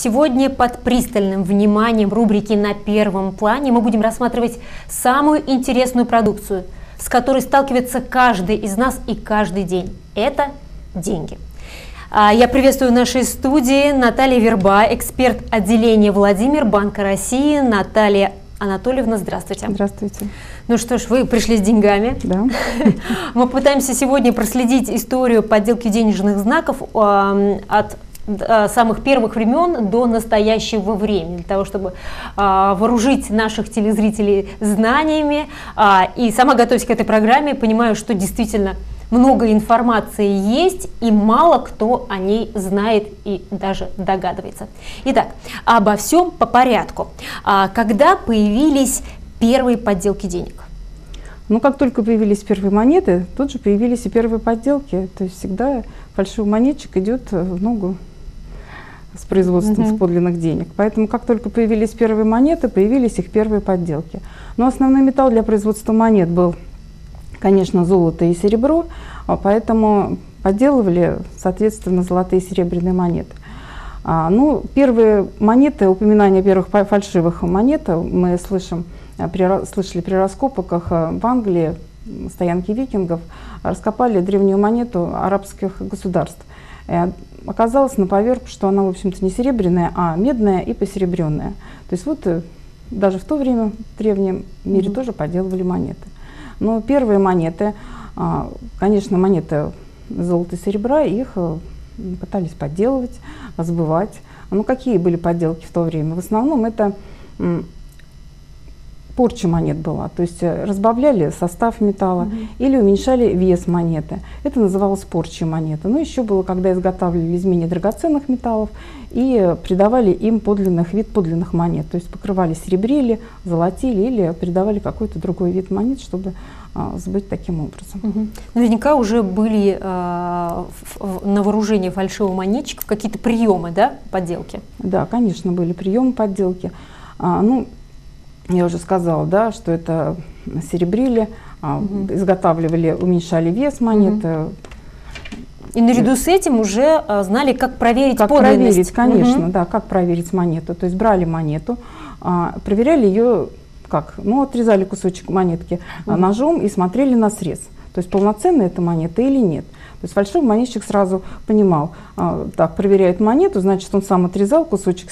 Сегодня под пристальным вниманием рубрики «На первом плане» мы будем рассматривать самую интересную продукцию, с которой сталкивается каждый из нас и каждый день. Это деньги. А, я приветствую в нашей студии Наталья Верба, эксперт отделения Владимир Банка России. Наталья Анатольевна, здравствуйте. Здравствуйте. Ну что ж, вы пришли с деньгами. Да. Мы пытаемся сегодня проследить историю подделки денежных знаков от самых первых времен до настоящего времени, для того, чтобы а, вооружить наших телезрителей знаниями. А, и сама готовясь к этой программе, понимаю, что действительно много информации есть, и мало кто о ней знает и даже догадывается. Итак, обо всем по порядку. А, когда появились первые подделки денег? Ну, как только появились первые монеты, тут же появились и первые подделки. То есть всегда фальшивый монетчик идет в ногу с производством угу. с подлинных денег. Поэтому как только появились первые монеты, появились их первые подделки. Но основной металл для производства монет был, конечно, золото и серебро, а поэтому подделывали, соответственно, золотые и серебряные монеты. А, ну, первые монеты, упоминания первых фальшивых монет мы слышим, а, при, слышали при раскопках а, в Англии, стоянки викингов, раскопали древнюю монету арабских государств. Э, оказалось на поверку, что она, в общем-то, не серебряная, а медная и посеребренная. То есть вот э, даже в то время в древнем мире mm-hmm. тоже подделывали монеты. Но первые монеты, а, конечно, монеты золота и серебра, их э, пытались подделывать, сбывать. Ну, какие были подделки в то время? В основном это порча монет была, то есть э, разбавляли состав металла угу. или уменьшали вес монеты. Это называлось порчей монеты. Ну, еще было, когда изготавливали из менее драгоценных металлов и придавали им подлинных вид подлинных монет. То есть покрывали, серебрили, золотили или придавали какой-то другой вид монет, чтобы а, сбыть таким образом. Угу. Наверняка уже были а, в, на вооружении фальшивого монетчиков какие-то приемы, да, подделки? Да, конечно, были приемы подделки. А, ну, я уже сказала, да, что это серебрили, угу. изготавливали, уменьшали вес монеты. Угу. И наряду с этим уже а, знали, как проверить как подлинность. проверить, конечно, угу. да, как проверить монету. То есть брали монету, а, проверяли ее как? Ну, отрезали кусочек монетки угу. ножом и смотрели на срез. То есть полноценная эта монета или нет. То есть фальшивый монетчик сразу понимал, а, так, проверяет монету, значит, он сам отрезал кусочек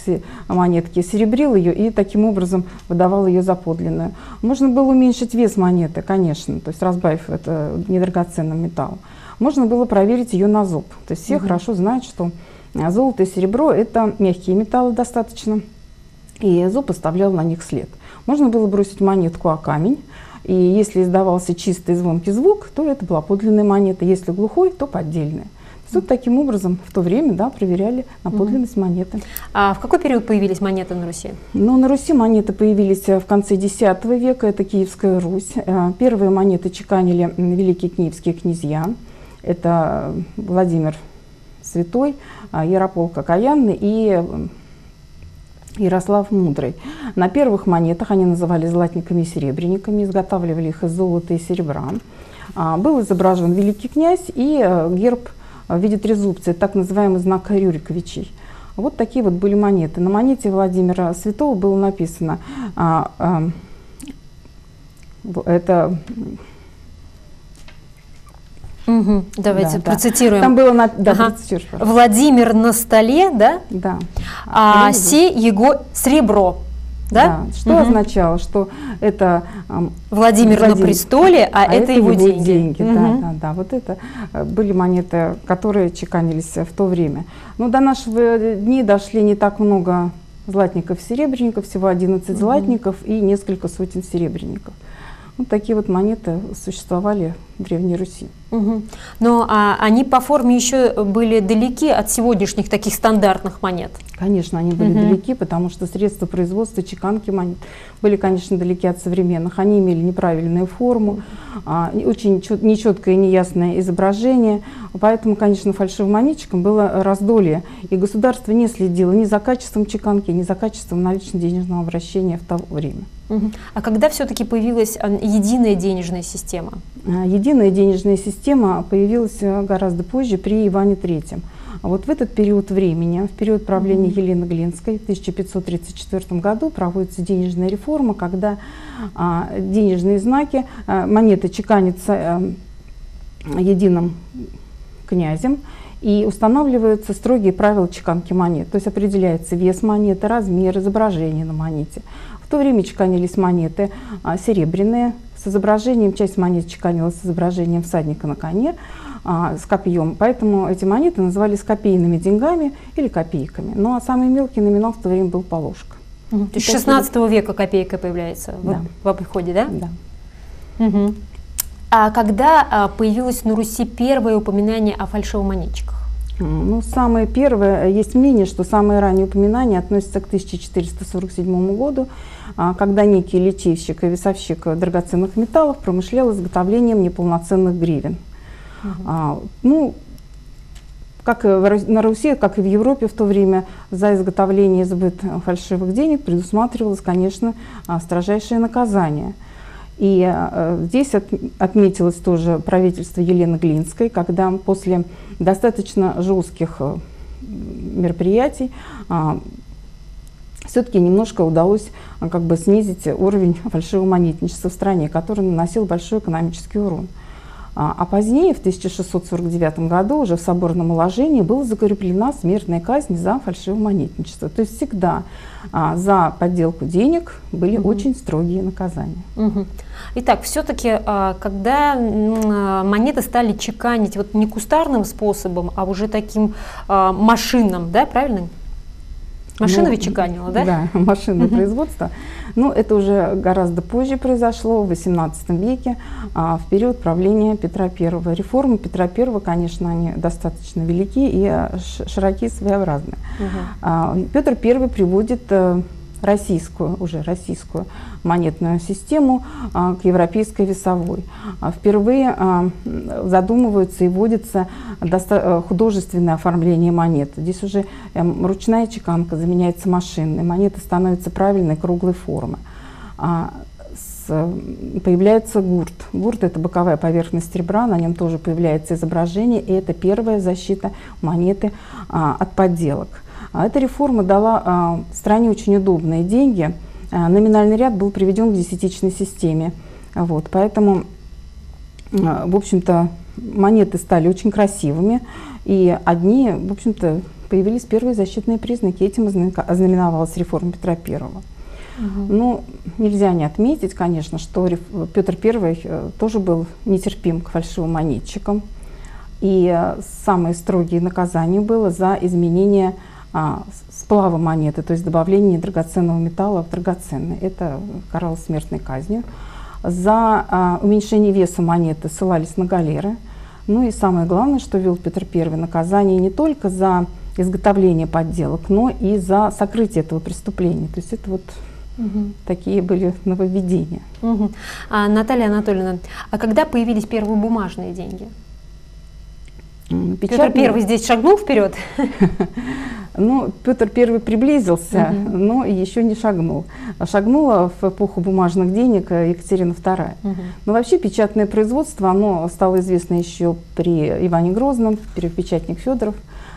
монетки, серебрил ее и таким образом выдавал ее за подлинную. Можно было уменьшить вес монеты, конечно, то есть разбавив это недрагоценным металлом. Можно было проверить ее на зуб. То есть все угу. хорошо знают, что золото и серебро – это мягкие металлы достаточно, и зуб оставлял на них след. Можно было бросить монетку о камень, и если издавался чистый звонкий звук, то это была подлинная монета. Если глухой, то поддельная. Вот таким образом в то время да, проверяли на подлинность монеты. А в какой период появились монеты на Руси? Ну, на Руси монеты появились в конце X века, это Киевская Русь. Э, первые монеты чеканили великие киевские князья. Это Владимир Святой, э, Ярополк Окаянный и Ярослав Мудрый. На первых монетах они называли золотниками и серебряниками, изготавливали их из золота и серебра. А, был изображен великий князь и э, герб в виде трезубца, так называемый знак Рюриковичей. Вот такие вот были монеты. На монете Владимира Святого было написано, а, а, это Угу. Давайте да, процитируем. Там было на, да, ага. Владимир на столе, да? Да. А, се его сребро. Да? да. Что угу. означало, что это э, Владимир, Владимир на престоле, а, а это, это его, деньги. деньги. Угу. Да, да, да. Вот это э, были монеты, которые чеканились в то время. Но до нашего дней дошли не так много златников, серебряников, всего 11 угу. златников и несколько сотен серебряников. Вот такие вот монеты существовали Древней Руси. Угу. Но а, они по форме еще были далеки от сегодняшних таких стандартных монет? Конечно, они были угу. далеки, потому что средства производства чеканки монет были, конечно, далеки от современных. Они имели неправильную форму, а, очень нечеткое и неясное изображение. Поэтому, конечно, фальшивым монетчикам было раздолье. И государство не следило ни за качеством чеканки, ни за качеством налично-денежного обращения в то время. А когда все-таки появилась а, единая денежная система? А, единая денежная система появилась э, гораздо позже при Иване III. Вот в этот период времени, в период правления mm-hmm. Елены Глинской, в 1534 году проводится денежная реформа, когда а, денежные знаки, а, монеты чеканятся а, единым князем, и устанавливаются строгие правила чеканки монет. То есть определяется вес монеты, размер, изображение на монете. В то время чеканились монеты а, серебряные, с изображением, часть монет чеканилась с изображением всадника на коне, а, с копьем. Поэтому эти монеты назывались копейными деньгами или копейками. Ну а самый мелкий номинал в то время был полушка. Угу. То есть 16 века копейка появляется да. в, в обиходе, да? Да. Угу. А когда а, появилось на Руси первое упоминание о фальшивомонетчиках? Ну, самое первое, есть мнение, что самое раннее упоминание относится к 1447 году, а, когда некий лечильщик и весовщик драгоценных металлов промышлял изготовлением неполноценных гривен. Угу. А, ну, как на Руси, как и в Европе в то время, за изготовление и сбыт фальшивых денег предусматривалось, конечно, а, строжайшее наказание – и э, здесь от, отметилось тоже правительство Елены Глинской, когда после достаточно жестких э, мероприятий э, все-таки немножко удалось э, как бы снизить уровень фальшивого монетничества в стране, который наносил большой экономический урон. А, а позднее, в 1649 году, уже в соборном уложении была закреплена смертная казнь за фальшивомонетничество. То есть всегда а, за подделку денег были угу. очень строгие наказания. Угу. Итак, все-таки, а, когда а, монеты стали чеканить вот не кустарным способом, а уже таким машинным, да, правильно? Машина ну, чеканила, да? Да, машинное угу. производство. Ну, это уже гораздо позже произошло, в XVIII веке, а, в период правления Петра I. Реформы Петра I, конечно, они достаточно велики и широки, своеобразные. Угу. А, Петр I приводит э, российскую, уже российскую монетную систему а, к европейской весовой. А, впервые а, задумываются и вводится доста- художественное оформление монет. Здесь уже эм, ручная чеканка заменяется машинной, монета становится правильной круглой формы. Появляется гурт. Гурт – это боковая поверхность ребра, на нем тоже появляется изображение, и это первая защита монеты от подделок. А эта реформа дала а, стране очень удобные деньги. А, номинальный ряд был приведен к десятичной системе. Вот, поэтому, в общем-то, монеты стали очень красивыми, и одни, в общем-то, появились первые защитные признаки. Этим ознаменовалась реформа Петра I. Угу. Ну, нельзя не отметить, конечно, что Петр I э, тоже был нетерпим к фальшивым монетчикам. И э, самые строгие наказания было за изменение сплава монеты, то есть добавление драгоценного металла в драгоценный. Это каралось смертной казнью. За а, уменьшение веса монеты ссылались на галеры. Ну и самое главное, что вел Петр I, наказание не только за изготовление подделок, но и за сокрытие этого преступления. То есть это вот Угу. Такие были нововведения. Угу. А, Наталья Анатольевна, а когда появились первые бумажные деньги? Печатные... Петр Первый здесь шагнул вперед? Ну, Петр Первый приблизился, угу. но еще не шагнул. Шагнула в эпоху бумажных денег Екатерина II. Угу. Но вообще печатное производство, оно стало известно еще при Иване Грозном, первопечатник Федоров.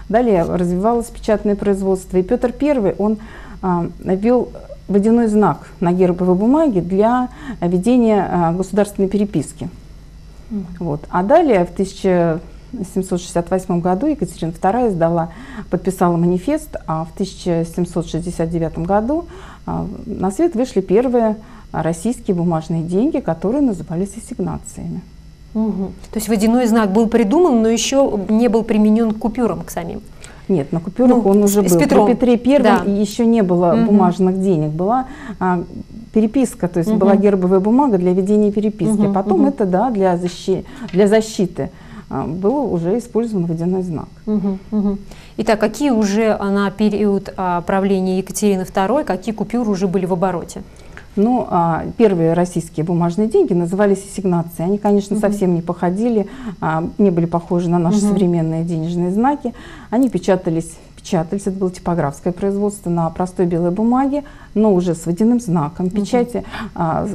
Далее развивалось печатное производство. И Петр Первый, он а, ввел водяной знак на гербовой бумаге для ведения а, государственной переписки. Угу. Вот. А далее в 1000 1768 году Екатерина II издала, подписала манифест, а в 1769 году а, на свет вышли первые российские бумажные деньги, которые назывались ассигнациями. Угу. То есть водяной знак был придуман, но еще не был применен к купюрам к самим. Нет, на купюрах ну, он уже был. Петром. При Петре Первом да. еще не было угу. бумажных денег, была а, переписка, то есть угу. была гербовая бумага для ведения переписки. Угу. Потом угу. это да для, защи, для защиты. А, был уже использован водяной знак. Угу, угу. Итак, какие уже на период а, правления Екатерины II, какие купюры уже были в обороте? Ну, а, первые российские бумажные деньги назывались ассигнации. Они, конечно, угу. совсем не походили, не были похожи на наши угу. современные денежные знаки. Они печатались печатались, это было типографское производство на простой белой бумаге, но уже с водяным знаком. Печати, а,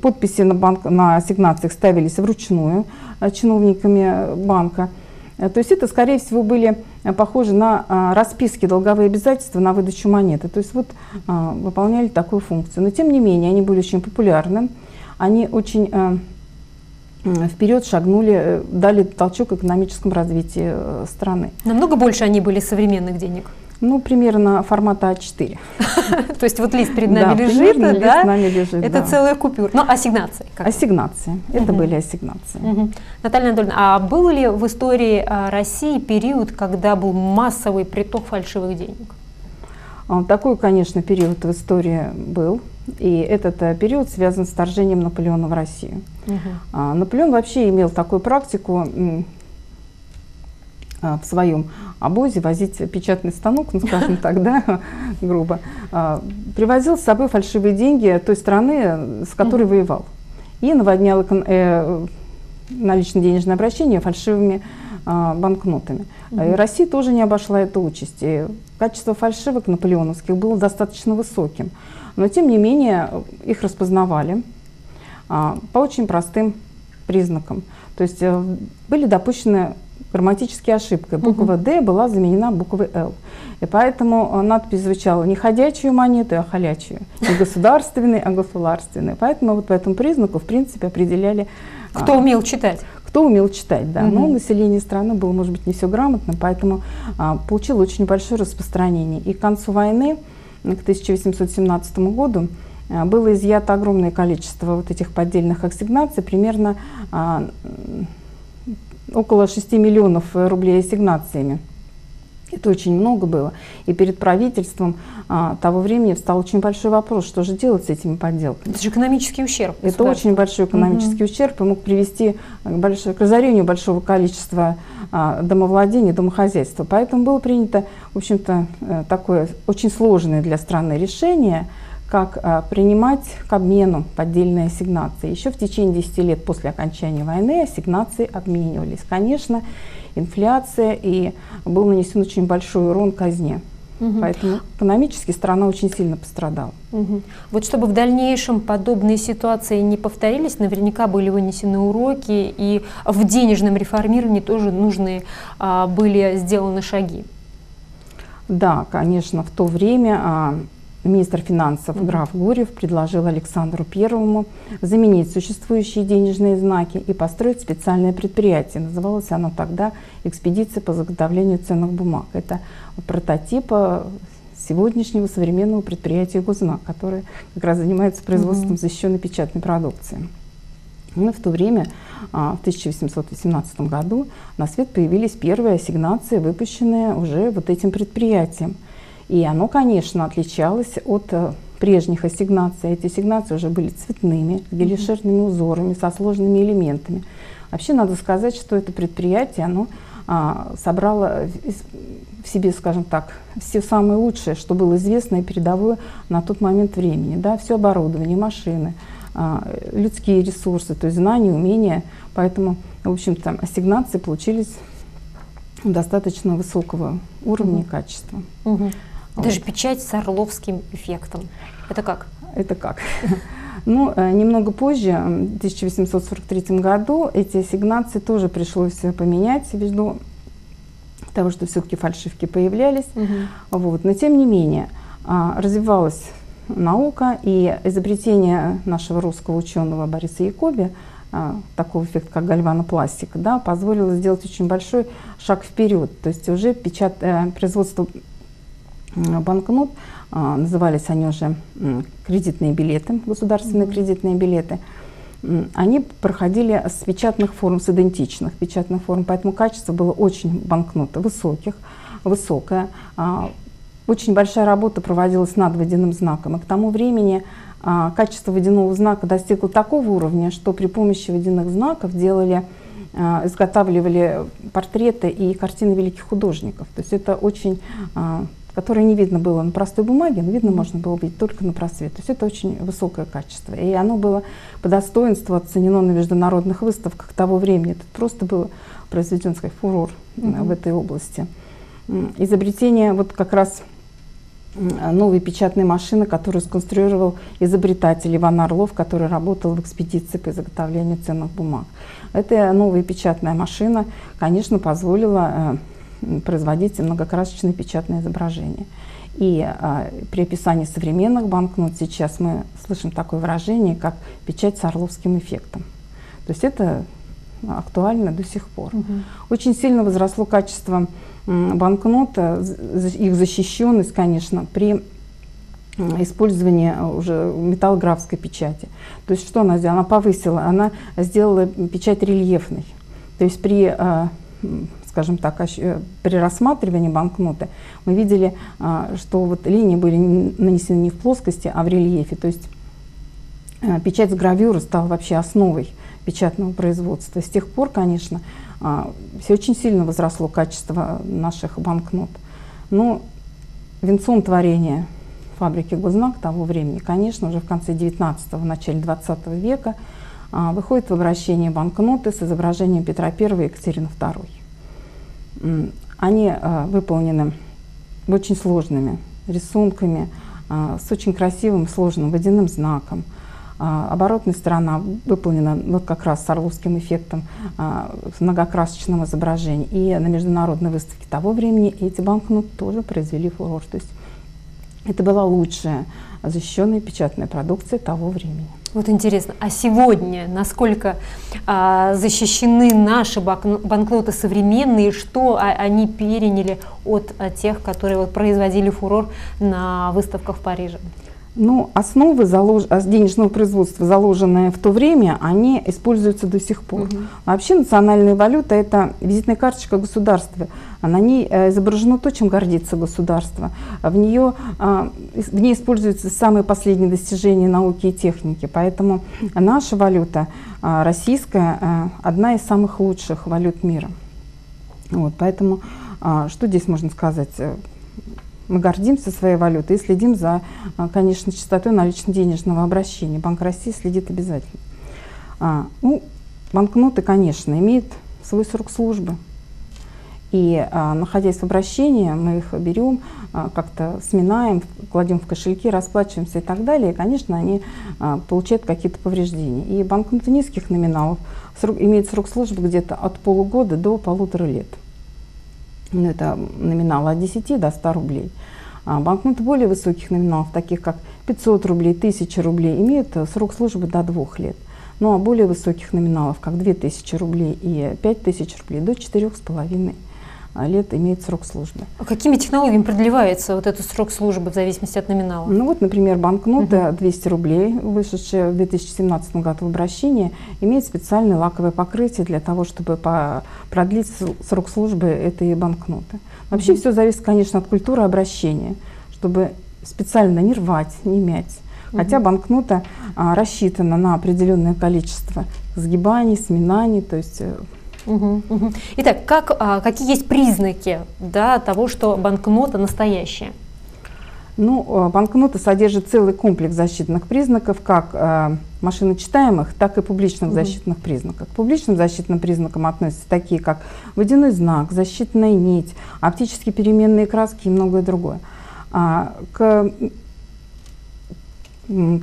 подписи на, банк, на ассигнациях ставились вручную а, чиновниками банка. То есть это, скорее всего, были похожи на расписки долговые обязательства на выдачу монеты. То есть вот выполняли такую функцию. Но тем не менее, они были очень популярны. Они очень вперед шагнули, дали толчок экономическому развитию страны. Намного больше они были современных денег? Ну, примерно формата А4. То есть вот лист перед нами лежит, да? Это целая купюра. Ну, ассигнации. Ассигнации. Это были ассигнации. Наталья Анатольевна, а был ли в истории а, России период, когда был массовый приток фальшивых денег? А, такой, конечно, период в истории был. И этот э, период связан с вторжением Наполеона в Россию. Угу. Наполеон вообще имел такую практику а, в своем обозе возить печатный станок, ну скажем так, да, грубо, а, привозил с собой фальшивые деньги той страны, с которой воевал. И наводнял э, наличное денежное обращение фальшивыми а, банкнотами. И Россия тоже не обошла эту участь. И качество фальшивок наполеоновских было достаточно высоким. Но тем не менее их распознавали по очень простым признакам. То есть э, были допущены грамматически ошибкой. Буква «Д» была заменена буквой «Л». И поэтому э, надпись звучала не ходячую монету, а холячую. Не государственный, а государственный. Поэтому вот по этому признаку, в принципе, определяли... Кто а, умел читать? Кто умел читать, да. Угу. Но население страны было, может быть, не все грамотно, поэтому а, получило очень большое распространение. И к концу войны, к 1817 году, а, было изъято огромное количество вот этих поддельных ассигнаций, примерно а, около 6 миллионов рублей ассигнациями. Это очень много было. И перед правительством а, того времени встал очень большой вопрос, что же делать с этими подделками. Это же экономический ущерб. Это очень большой экономический угу. ущерб и мог привести к, большой, к разорению большого количества а, домовладений, домохозяйства. Поэтому было принято, в общем-то, э, такое очень сложное для страны решение – как а, принимать к обмену поддельные ассигнации. Еще в течение 10 лет после окончания войны ассигнации обменивались. Конечно, инфляция и был нанесен очень большой урон казне. Угу. Поэтому экономически страна очень сильно пострадала. Угу. Вот чтобы в дальнейшем подобные ситуации не повторились, наверняка были вынесены уроки, и в денежном реформировании тоже нужные а, были сделаны шаги. Да, конечно, в то время а, Министр финансов граф Гурьев предложил Александру Первому заменить существующие денежные знаки и построить специальное предприятие. Называлось оно тогда «Экспедиция по заготовлению ценных бумаг». Это прототип э, сегодняшнего современного предприятия «Гознак», которое как раз занимается производством защищенной печатной продукции. Ну, в то время, а, в 1818 году, на свет появились первые ассигнации, выпущенные уже вот этим предприятием – и оно, конечно, отличалось от э, прежних ассигнаций. Эти ассигнации уже были цветными, гелишерными узорами, со сложными элементами. Вообще надо сказать, что это предприятие, оно а, собрало в себе, скажем так, все самое лучшее, что было известно и передовое на тот момент времени. Да, все оборудование, машины, а, людские ресурсы, то есть знания, умения. Поэтому, в общем-то, ассигнации получились достаточно высокого уровня угу. и качества. Угу. Даже печать с орловским эффектом. Это как? Это как? Ну, э, немного позже, в 1843 году, эти ассигнации тоже пришлось поменять ввиду того, что все-таки фальшивки появлялись. Угу. Вот. Но тем не менее, а, развивалась наука, и изобретение нашего русского ученого Бориса Якоби, а, такого эффекта, как гальванопластика, да, позволило сделать очень большой шаг вперед. То есть уже печат, э, производство банкнот, а, назывались они уже кредитные билеты, государственные кредитные билеты, они проходили с печатных форм, с идентичных печатных форм, поэтому качество было очень банкнота высоких, высокое. А, очень большая работа проводилась над водяным знаком, и к тому времени а, качество водяного знака достигло такого уровня, что при помощи водяных знаков делали изготавливали портреты и картины великих художников. То есть это очень которое не видно было на простой бумаге, но видно можно было видеть только на просвет. То есть это очень высокое качество. И оно было по достоинству оценено на международных выставках того времени. Это просто был произведен сказать, фурор mm -hmm. в этой области. Изобретение вот как раз новой печатной машины, которую сконструировал изобретатель Иван Орлов, который работал в экспедиции по изготовлению ценных бумаг. Эта новая печатная машина, конечно, позволила э, производить многокрасочные печатные изображения. И э, при описании современных банкнот сейчас мы слышим такое выражение, как печать с орловским эффектом. То есть это актуально до сих пор. Угу. Очень сильно возросло качество банкнот, их защищенность, конечно, при использовании уже металлографской печати. То есть что она сделала? Она повысила, она сделала печать рельефной. То есть при, а, скажем так, при рассматривании банкноты мы видели, а, что вот линии были нанесены не в плоскости, а в рельефе. То есть а, печать с гравюры стала вообще основой печатного производства. С тех пор, конечно, а, все очень сильно возросло качество наших банкнот. Но венцом творения фабрики «Гознак» того времени, конечно, уже в конце 19-го, в начале 20 века а, выходит в обращение банкноты с изображением Петра I и Екатерины II. Они а, выполнены очень сложными рисунками, с очень красивым сложным водяным знаком – а, оборотная сторона выполнена вот как раз с орловским эффектом а, в многокрасочном изображении. И на международной выставке того времени эти банкноты тоже произвели фурор. То есть это была лучшая защищенная печатная продукция того времени. Вот интересно, а сегодня насколько а, защищены наши банкноты современные, что они переняли от а, тех, которые вот, производили фурор на выставках в Париже? Ну, основы залож... денежного производства, заложенные в то время, они используются до сих пор. Угу. Вообще национальная валюта – это визитная карточка государства. На ней э, изображено то, чем гордится государство. В, нее, а, в ней используются самые последние достижения науки и техники. Поэтому наша валюта, российская, э, одна из самых лучших валют мира. Вот, поэтому что здесь можно сказать? Мы гордимся своей валютой и следим за, а, конечно, частотой налично-денежного обращения. Банк России следит обязательно. А, ну, банкноты, конечно, имеют свой срок службы. И а, находясь в обращении, мы их берем, а, как-то сминаем, кладем в кошельки, расплачиваемся и так далее. И, конечно, они а, получают какие-то повреждения. И банкноты низких номиналов срок, имеют срок службы где-то от полугода до полутора лет ну, это номинал от 10 до 100 рублей. А банкноты более высоких номиналов, таких как 500 рублей, 1000 рублей, имеют э, срок службы до 2 лет. Ну а более высоких номиналов, как 2000 рублей и 5000 рублей, до 4,5 а, лет имеет срок службы. А какими технологиями продлевается вот этот срок службы в зависимости от номинала? Ну вот, например, банкнота угу. 200 рублей, вышедшая в 2017 году в обращение, имеет специальное лаковое покрытие для того, чтобы продлить срок службы этой банкноты. Вообще угу. все зависит, конечно, от культуры обращения, чтобы специально не рвать, не мять. Хотя банкнота а, рассчитана на определенное количество сгибаний, сминаний, то есть э, Угу, угу. Итак, как, а, какие есть признаки да, того, что банкнота настоящая? Ну, а, банкнота содержит целый комплекс защитных признаков, как э, машиночитаемых, так и публичных угу. защитных признаков. К публичным защитным признакам относятся такие, как водяной знак, защитная нить, оптически переменные краски и многое другое. А, к,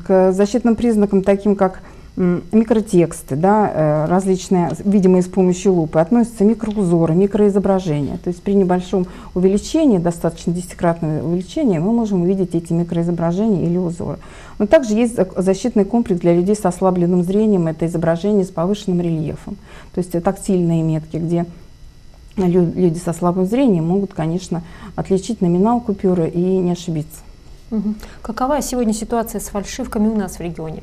к защитным признакам, таким как микротексты, да, э, различные, видимые с помощью лупы, относятся микроузоры, микроизображения. То есть при небольшом увеличении, достаточно десятикратного увеличения, мы можем увидеть эти микроизображения или узоры. Но также есть защитный комплекс для людей с ослабленным зрением, это изображение с повышенным рельефом. То есть тактильные метки, где люди со слабым зрением могут, конечно, отличить номинал купюры и не ошибиться. Какова сегодня ситуация с фальшивками у нас в регионе?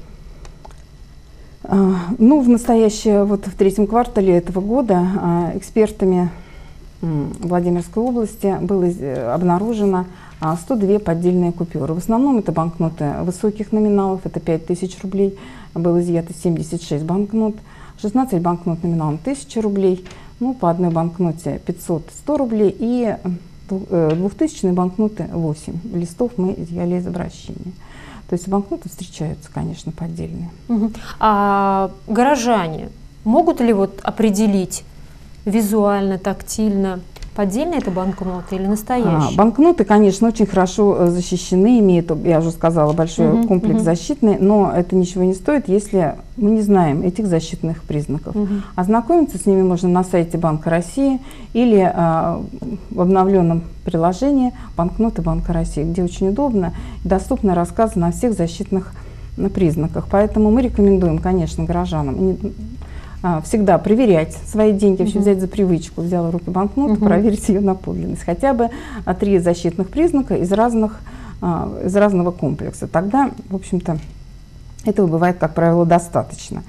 А, ну, в настоящее, вот в третьем квартале этого года а, экспертами Владимирской области было э, обнаружено 102 а, поддельные купюры. В основном это банкноты высоких номиналов, это 5000 рублей, было изъято 76 банкнот, 16 банкнот номиналом 1000 рублей, ну, по одной банкноте 500-100 рублей и 2000 э, банкноты 8 листов мы изъяли из обращения. То есть банкноты встречаются, конечно, поддельные. А горожане могут ли вот определить визуально, тактильно Поддельные это банкноты или настоящие? А, банкноты, конечно, очень хорошо э, защищены, имеют, я уже сказала, большой угу, комплекс угу. защитный, но это ничего не стоит, если мы не знаем этих защитных признаков. Угу. Ознакомиться с ними можно на сайте Банка России или а, в обновленном приложении «Банкноты Банка России», где очень удобно и доступно рассказано о всех защитных признаках. Поэтому мы рекомендуем, конечно, горожанам всегда проверять свои деньги, вообще взять за привычку, взял в руки банкноту, проверить ее на подлинность. Хотя бы а, три защитных признака из, разных, а, из разного комплекса. Тогда, в общем-то, этого бывает, как правило, достаточно.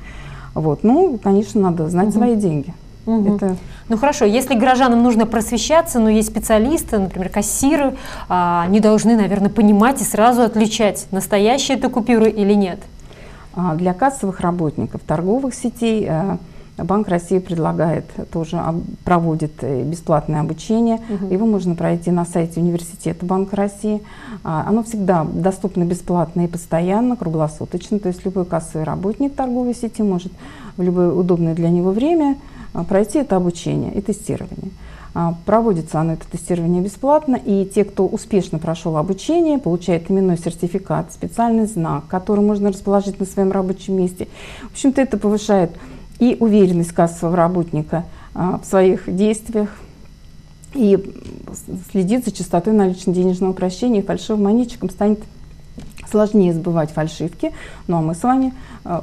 Вот. Ну, конечно, надо знать угу. свои деньги. Угу. Это... Ну хорошо, если гражданам нужно просвещаться, но есть специалисты, например, кассиры, они должны, наверное, понимать и сразу отличать, настоящие это купюры или нет. А, для кассовых работников торговых сетей э, Банк России предлагает, тоже проводит э, бесплатное обучение. Угу. Его можно пройти на сайте университета Банка России. А, оно всегда доступно бесплатно и постоянно, круглосуточно. То есть любой кассовый работник торговой сети может в любое удобное для него время а, пройти это обучение и тестирование. А, проводится оно, это тестирование бесплатно, и те, кто успешно прошел обучение, получают именной сертификат, специальный знак, который можно расположить на своем рабочем месте. В общем-то, это повышает и уверенность кассового работника а, в своих действиях, и следит за частотой налично-денежного обращения, и фальшивым монетчиком станет сложнее сбывать фальшивки, ну а мы с вами э,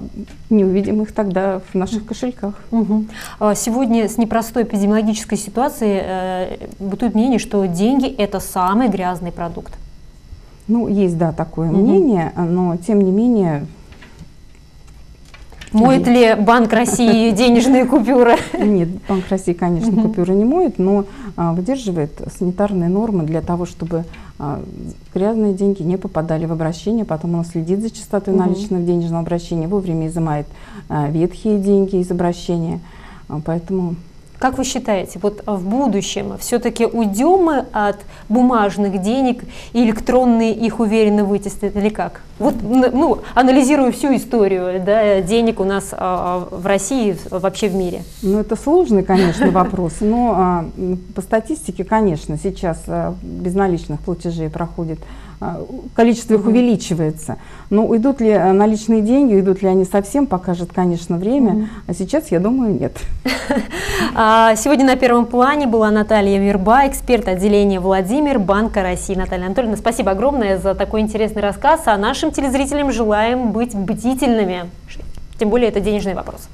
не увидим их тогда в наших кошельках. Угу. Сегодня с непростой эпидемиологической ситуацией э, бытует мнение, что деньги – это самый грязный продукт. Ну, есть, да, такое угу. мнение, но тем не менее Моет ли Банк России денежные купюры? Нет, Банк России, конечно, купюры не моет, но а, выдерживает санитарные нормы для того, чтобы а, грязные деньги не попадали в обращение. Потом он следит за частотой наличного денежного обращения, вовремя изымает а, ветхие деньги из обращения. Поэтому как вы считаете, вот в будущем все-таки уйдем мы от бумажных денег, и электронные их уверенно вытеснят или как? Вот, ну, анализируя всю историю да, денег у нас а, в России, вообще в мире. Ну, это сложный, конечно, вопрос, но а, по статистике, конечно, сейчас а, безналичных платежей проходит а, количество их увеличивается. Но уйдут ли э, наличные деньги, уйдут ли они совсем, покажет, конечно, время. А сейчас, я думаю, нет. А, сегодня на первом плане была Наталья Верба, эксперт отделения Владимир Банка России. Наталья Анатольевна, спасибо огромное за такой интересный рассказ. А нашим телезрителям желаем быть бдительными. Тем более это денежный вопрос.